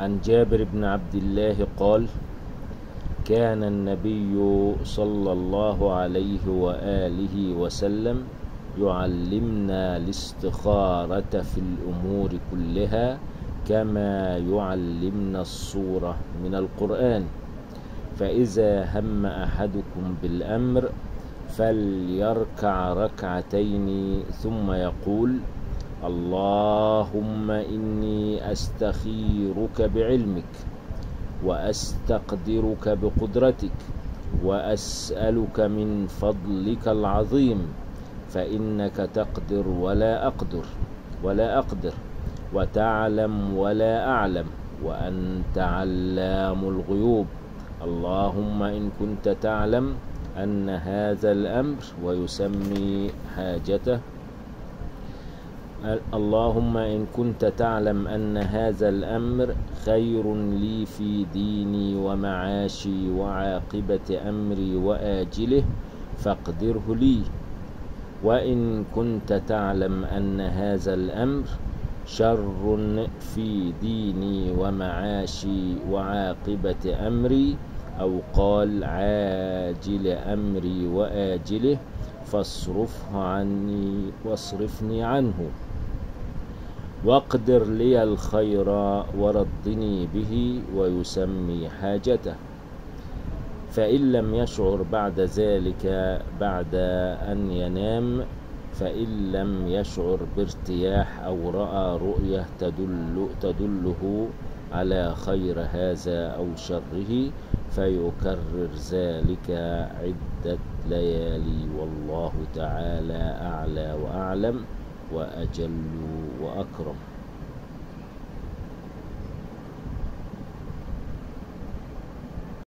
عن جابر بن عبد الله قال كان النبي صلى الله عليه وآله وسلم يعلمنا الاستخارة في الأمور كلها كما يعلمنا الصورة من القرآن. فإذا هم أحدكم بالأمر فليركع ركعتين ثم يقول اللهم إني أستخيرك بعلمك وأستقدرك بقدرتك وأسألك من فضلك العظيم فإنك تقدر ولا أقدر ولا أقدر وتعلم ولا أعلم وأنت علام الغيوب. اللهم إن كنت تعلم أن هذا الأمر ويسمي حاجته اللهم إن كنت تعلم أن هذا الأمر خير لي في ديني ومعاشي وعاقبة أمري وآجله فاقدره لي. وإن كنت تعلم أن هذا الأمر شر في ديني ومعاشي وعاقبة أمري أو قال عاجل أمري وآجله فاصرفه عني واصرفني عنه. واقدر لي الخير وردني به ويسمي حاجته. فإن لم يشعر بعد ذلك بعد أن ينام فإن لم يشعر بارتياح أو رأى رؤية تدل تدله على خير هذا أو شره فيكرر ذلك عدة ليالي. والله تعالى أعلى وأعلم. وأجل وأكرم.